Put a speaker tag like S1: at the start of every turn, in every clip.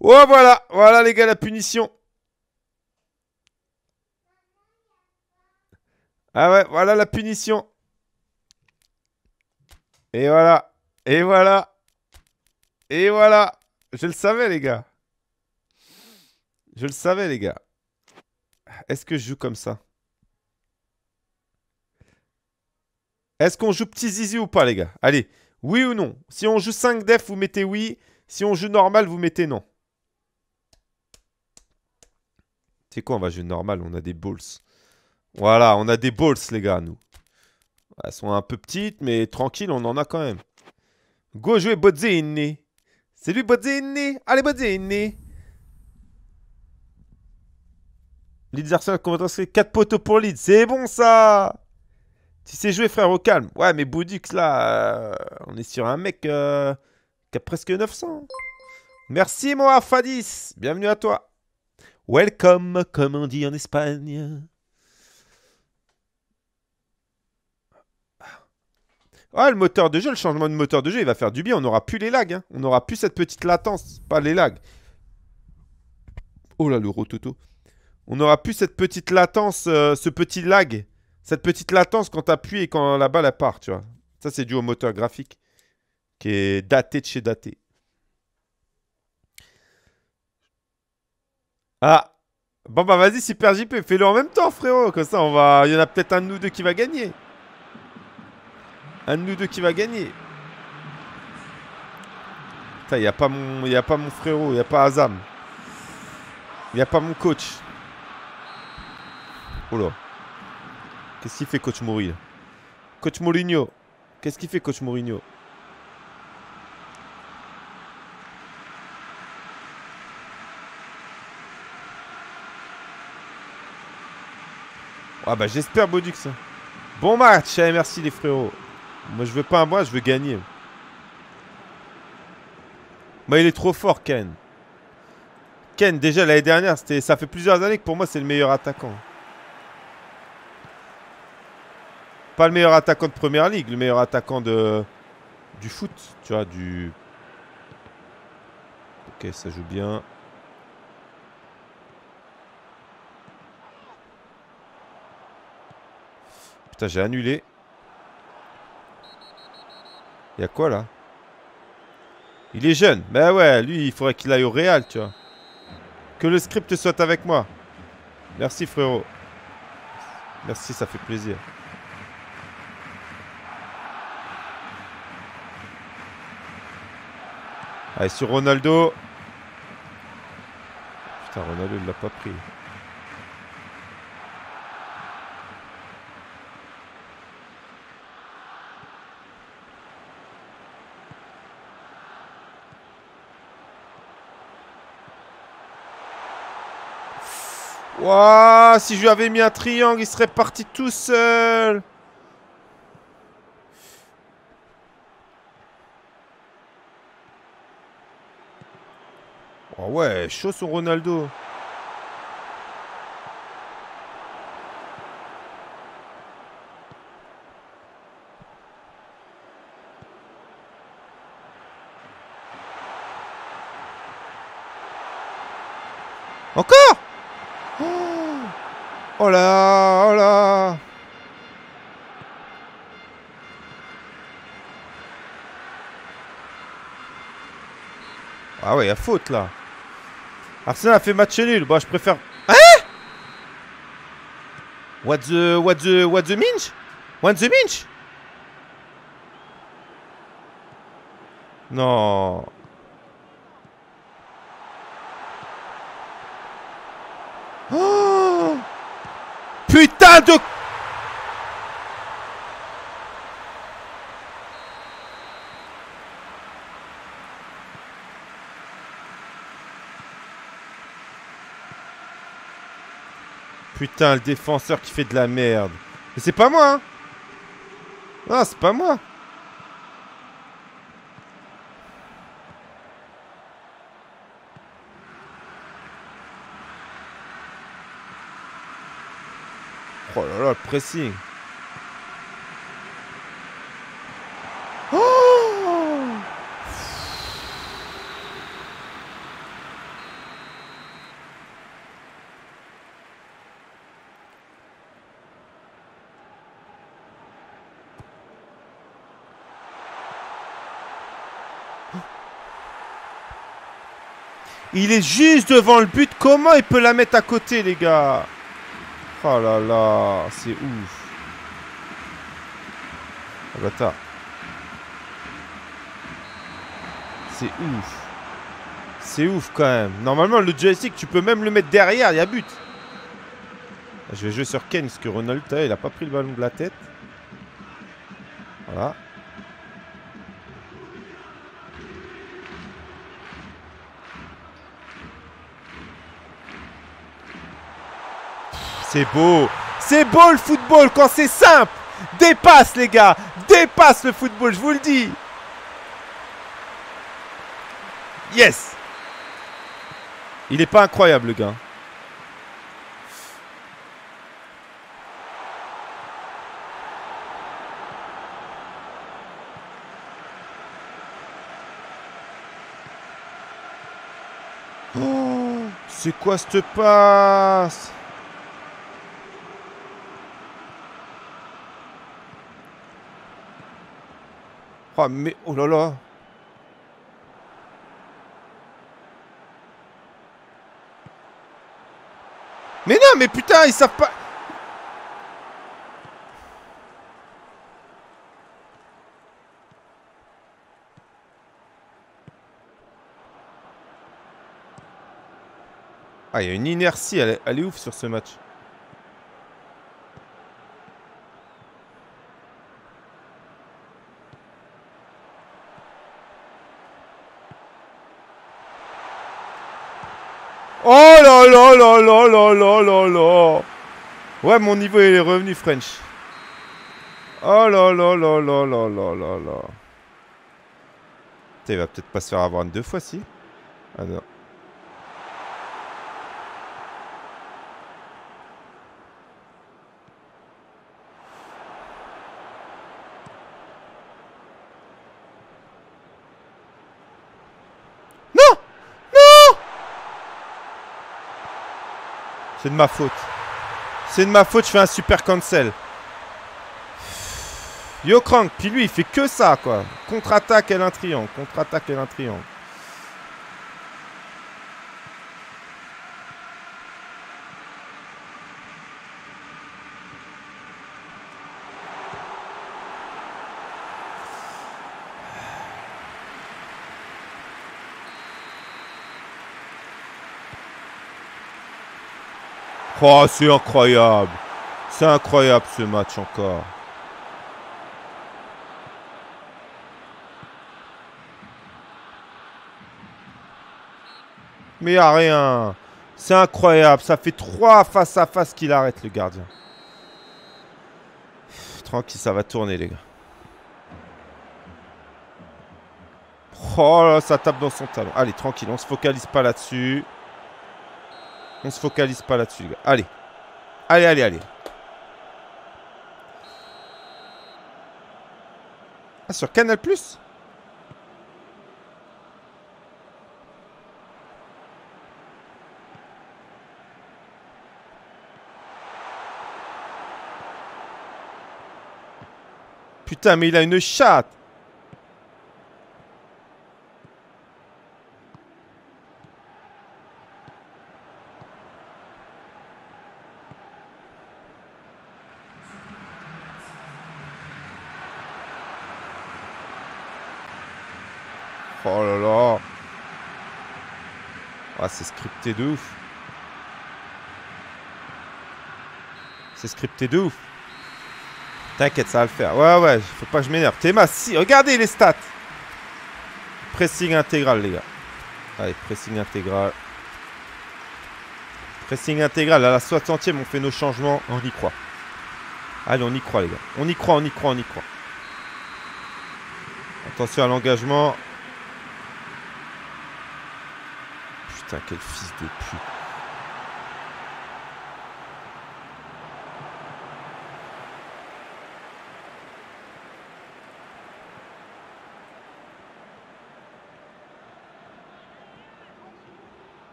S1: Oh, voilà. Voilà, les gars, la punition. Ah ouais, voilà la punition. Et voilà. Et voilà. Et voilà. Je le savais, les gars. Je le savais, les gars. Est-ce que je joue comme ça? Est-ce qu'on joue petit zizi ou pas, les gars? Allez, oui ou non? Si on joue 5 def, vous mettez oui. Si on joue normal, vous mettez non. C'est quoi, on va jouer normal On a des balls. Voilà, on a des balls, les gars, nous. Elles sont un peu petites, mais tranquille, on en a quand même. Go jouer Bodzini. C'est lui, Bodzini. Allez, Bodzini. Leeds Arsenal, 4 poteaux pour Leeds? C'est bon, ça Si c'est joué, frère, au calme. Ouais, mais Boudix, là, euh, on est sur un mec euh, qui a presque 900. Merci, mon Afadis. Bienvenue à toi. Welcome, comme on dit en Espagne. Ah, le moteur de jeu, le changement de moteur de jeu, il va faire du bien. On n'aura plus les lags. Hein. On n'aura plus cette petite latence. Pas les lags. Oh là, le rototo. On n'aura plus cette petite latence, euh, ce petit lag. Cette petite latence quand tu appuies et quand la balle part, tu vois. Ça, c'est dû au moteur graphique qui est daté de chez daté. Ah Bon bah vas-y Super JP, fais-le en même temps frérot, comme ça on va... Il y en a peut-être un de nous deux qui va gagner. Un de nous deux qui va gagner. Putain, il n'y a, pas mon... y a pas mon frérot, il n'y a pas Azam. Il n'y a pas mon coach. Oh là. Qu'est-ce qu'il fait coach Mourinho? Coach Mourinho. Qu'est-ce qu'il fait coach Mourinho? Ah bah j'espère Bodux. Bon match, eh, merci les frérots. Moi je veux pas un moi, je veux gagner. Moi il est trop fort Ken. Ken déjà l'année dernière, ça fait plusieurs années que pour moi c'est le meilleur attaquant. Pas le meilleur attaquant de première ligue, le meilleur attaquant de du foot, tu vois, du Ok, ça joue bien. Putain, j'ai annulé. Il y a quoi là? Il est jeune. Ben ouais, lui, il faudrait qu'il aille au Real, tu vois. Que le script soit avec moi. Merci frérot. Merci, ça fait plaisir. Allez, sur Ronaldo. Putain, Ronaldo, il l'a pas pris. Wouah, si je lui avais mis un triangle, il serait parti tout seul. Oh ouais, chaud son Ronaldo. Encore Oh Ah ouais, il y faute là. Arsenal a fait match nul. Bon, je préfère... Hein? What the... What the... What the minch? What the minch? Non. Oh Putain Putain, le défenseur qui fait de la merde. Mais c'est pas moi, hein Non, c'est pas moi. Il est juste devant le but. Comment il peut la mettre à côté, les gars? Oh là là, c'est ouf. Ah, bâtard. C'est ouf. C'est ouf quand même. Normalement, le joystick, tu peux même le mettre derrière, il y a but. Je vais jouer sur Ken parce que Ronald, il a pas pris le ballon de la tête. Voilà. C'est beau. C'est beau le football quand c'est simple. Dépasse les gars. Dépasse le football, je vous le dis. Yes. Il est pas incroyable le gars. Oh, c'est quoi cette passe? Oh mais oh là là Mais non mais putain ils savent pas Ah, il y a une inertie, elle, est ouf sur ce match. Oh là là là là là là là Ouais, mon niveau il est revenu French. Oh là là là là là là là là. il va peut-être pas se faire avoir une deux fois, si Ah non. C'est de ma faute. C'est de ma faute, je fais un super cancel. Yo Crank, puis lui, il fait que ça, quoi. Contre-attaque, elle un triangle. Contre-attaque, elle un triangle. Oh, c'est incroyable. C'est incroyable ce match encore. Mais a rien. C'est incroyable. Ça fait trois face à face qu'il arrête le gardien. Tranquille, ça va tourner les gars. Oh là, ça tape dans son talon. Allez, tranquille, on se focalise pas là-dessus. On se focalise pas là-dessus, les gars. Allez. Allez, allez, allez. Ah, sur Canal Plus Putain, mais il a une chatte c'est scripté de ouf. C'est scripté de ouf. T'inquiète, ça va le faire. Ouais, ouais, faut pas que je m'énerve. Théma, si, regardez les stats. Pressing intégral, les gars. Allez, pressing intégral. Pressing intégral. À la 60e, on fait nos changements. On y croit. Allez, on y croit, les gars. On y croit, on y croit, on y croit. Attention à l'engagement. Putain, quel fils de pute.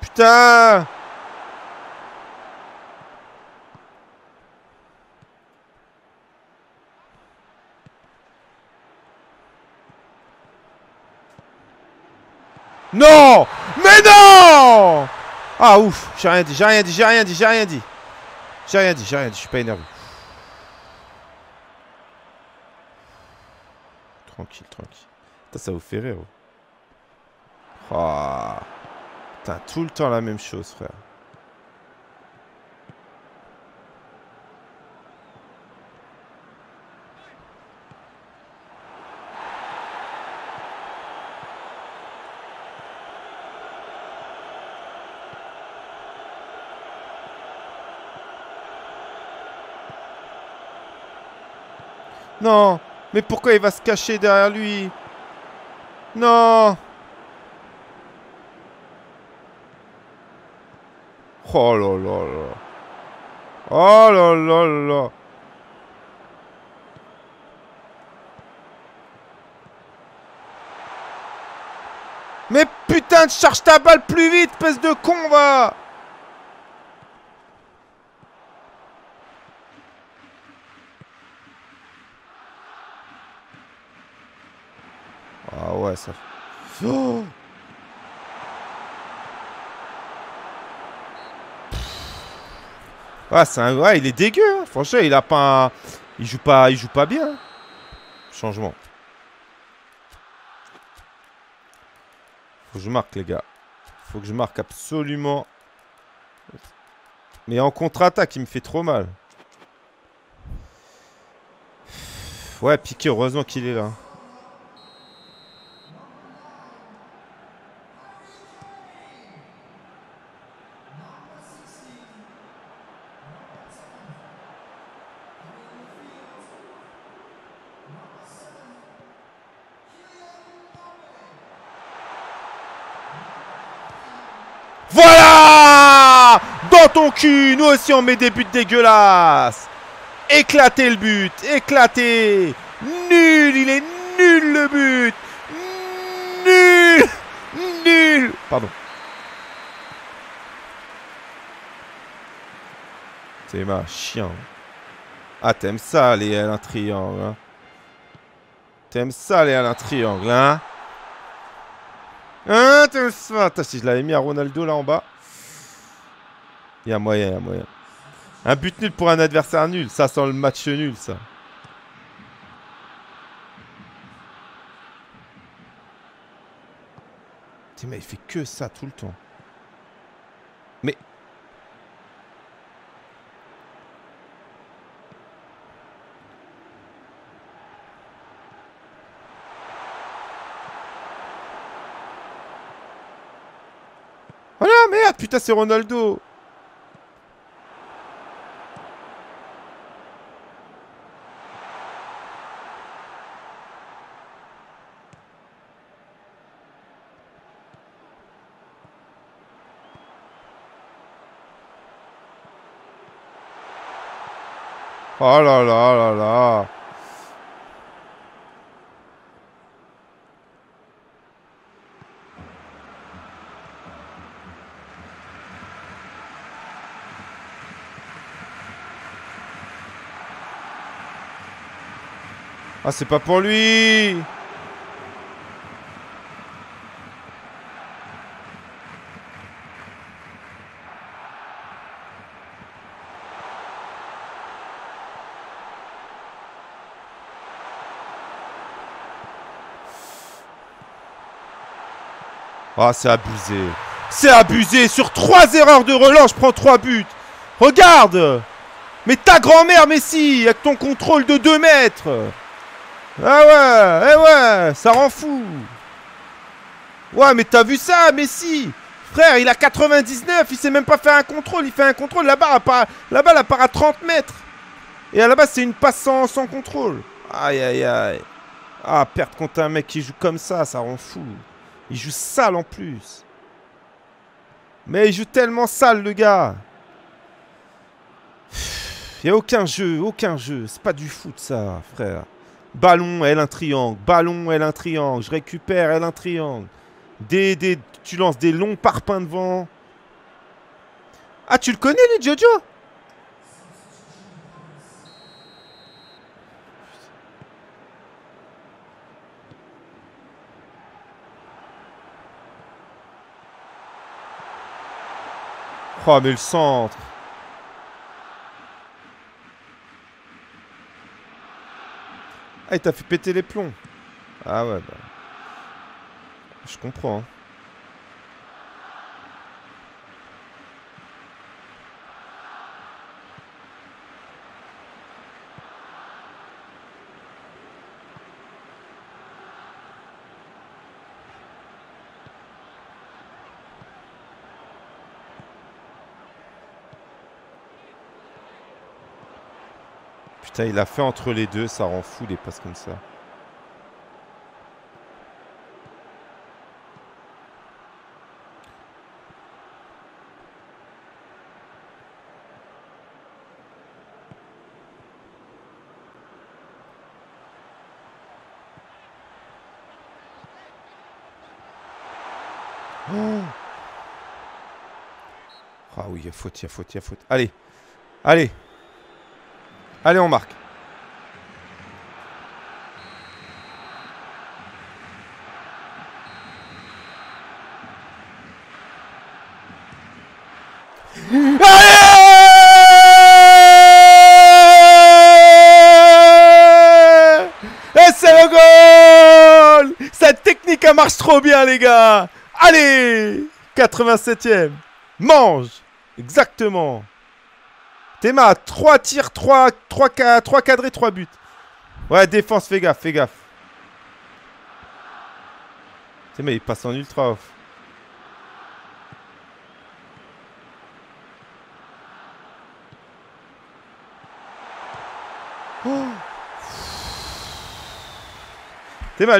S1: Putain Non Mais non Ah ouf, j'ai rien dit, j'ai rien dit, j'ai rien dit, j'ai rien dit. J'ai rien dit, j'ai rien dit, je suis pas énervé. Tranquille, tranquille. Putain, ça vous fait rire. Oh. Putain, tout le temps la même chose, frère. Non Mais pourquoi il va se cacher derrière lui? Non. Oh là là là. Oh là là là. Mais putain, charge ta balle plus vite, espèce de con, va Ah. Oh ouais, c'est un... il est dégueu. Hein. Franchement, il a pas... Joue pas, il joue pas bien. Changement. Faut que je marque, les gars. Faut que je marque absolument. Mais en contre-attaque, il me fait trop mal. Ouais, Piqué, heureusement qu'il est là. Voilà! Dans ton cul Nous aussi on met des buts dégueulasses. Éclater le but Éclater. Nul Il est nul le but. Nul Nul. Pardon. C'est ma chien. Ah t'aimes ça les un triangle hein. T'aimes ça les un triangle hein Hein, si je l'avais mis à Ronaldo là en bas. Il y a moyen, il y a moyen. Un but nul pour un adversaire nul. Ça sent le match nul, ça. mais il fait que ça tout le temps. Mais merde, putain, c'est Ronaldo. Oh là là là là. Ah, c'est pas pour lui Ah, c'est abusé. C'est abusé. Sur trois erreurs de relance, je prends trois buts. Regarde Mais ta grand-mère, Messi, avec ton contrôle de 2 mètres ah ouais, eh ouais, ça rend fou. Ouais, mais t'as vu ça, Messi? Frère, il a 99, il sait même pas faire un contrôle. Il fait un contrôle, la balle, part, la balle part à 30 mètres. Et à la base, c'est une passe sans, sans, contrôle. Aïe, aïe, aïe. Ah, perdre contre un mec qui joue comme ça, ça rend fou. Il joue sale en plus. Mais il joue tellement sale, le gars. Il n'y a aucun jeu, aucun jeu. C'est pas du foot, ça, frère. Ballon, L1 triangle. Ballon, L1 triangle. Je récupère, L1 triangle. Des, tu lances des longs parpaings devant. Ah, tu le connais, lui, Jojo? Oh, mais le centre Ah, il t'a fait péter les plombs. Ah ouais, bah. Je comprends. hein. Il a fait entre les deux, ça rend fou les passes comme ça. Oh ah oui, il y a faute, il y a faute, il y a faute. Allez, allez. Allez, on marque. Allez Et c'est le goal Cette technique, elle marche trop bien, les gars Allez 87ème. Mange Exactement. Théma, 3 tirs, 3, 3, 3 cadrés, 3 buts. Ouais, défense, fais gaffe, fais gaffe. Théma, il passe en ultra off. Oh.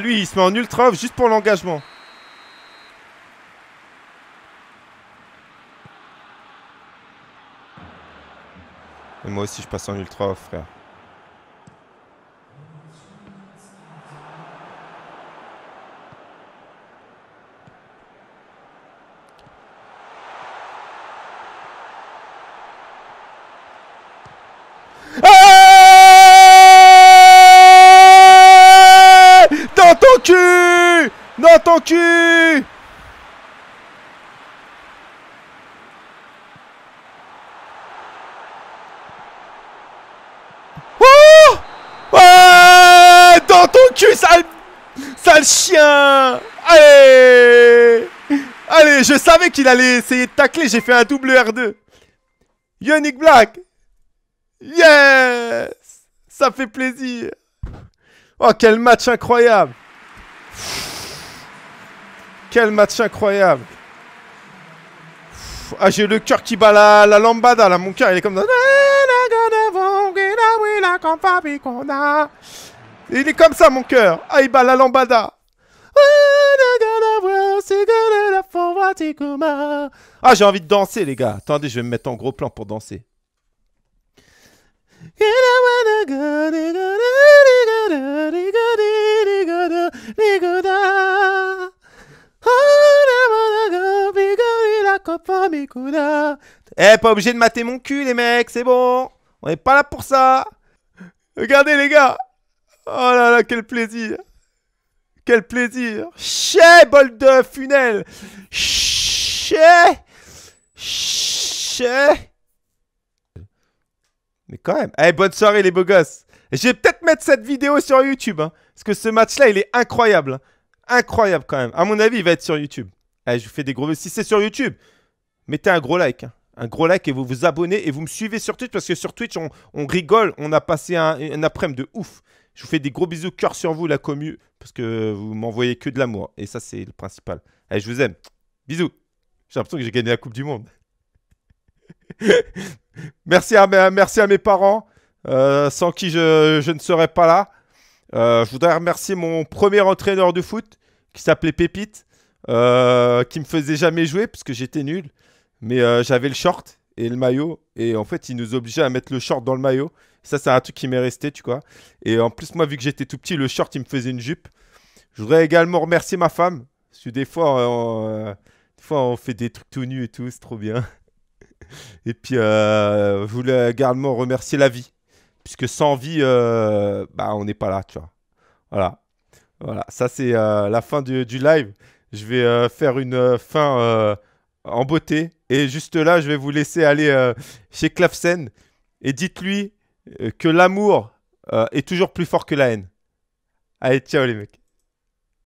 S1: Lui, il se met en ultra off juste pour l'engagement. Et moi aussi, je passe en ultra frère. Ah Dans ton cul Dans ton cul Oh Ouais Dans ton cul, sale... Sale chien. Allez. Allez, je savais qu'il allait essayer de tacler, j'ai fait un double R2. Yannick Black. Yes. Ça fait plaisir. Oh, quel match incroyable. Quel match incroyable. Ah, j'ai le cœur qui bat la, la lambada, là, mon cœur, il est comme ça. Il est comme ça, mon cœur. Ah, il bat la lambada. Ah, j'ai envie de danser, les gars. Attendez, je vais me mettre en gros plan pour danser. Eh, pas obligé de mater mon cul, les mecs, c'est bon. On n'est pas là pour ça. Regardez, les gars. Oh là là, quel plaisir. Quel plaisir. Chais, bol de funel. Chais. Chais. Mais quand même. Eh, bonne soirée, les beaux gosses. Je vais peut-être mettre cette vidéo sur YouTube. hein, parce que ce match-là, il est incroyable. hein. Incroyable quand même. À mon avis, il va être sur YouTube. Eh, je vous fais des gros... Si c'est sur YouTube, mettez un gros like. hein. Un gros like et vous vous abonnez et vous me suivez sur Twitch parce que sur Twitch, on, on rigole. On a passé un, un après-midi de ouf. Je vous fais des gros bisous, cœur sur vous, la commu, parce que vous m'envoyez que de l'amour. Et ça, c'est le principal. Allez, je vous aime. Bisous. J'ai l'impression que j'ai gagné la Coupe du Monde. merci, à mes, parents, euh, sans qui je, je ne serais pas là. Euh, je voudrais remercier mon premier entraîneur de foot, qui s'appelait Pépite, euh, qui me faisait jamais jouer, parce que j'étais nul. Mais euh, j'avais le short et le maillot. Et en fait, il nous obligeait à mettre le short dans le maillot. Ça, c'est un truc qui m'est resté, tu vois. Et en plus, moi, vu que j'étais tout petit, le short, il me faisait une jupe. Je voudrais également remercier ma femme. Parce que des fois, on, euh, des fois, on fait des trucs tout nus et tout. C'est trop bien. Et puis, euh, je voulais également remercier la vie. Puisque sans vie, euh, bah, on n'est pas là, tu vois. Voilà. Voilà. Ça, c'est euh, la fin du, live. Je vais faire une fin en beauté. Et juste là, je vais vous laisser aller chez Clavsen et dites-lui que l'amour euh, est toujours plus fort que la haine. Allez, ciao les mecs.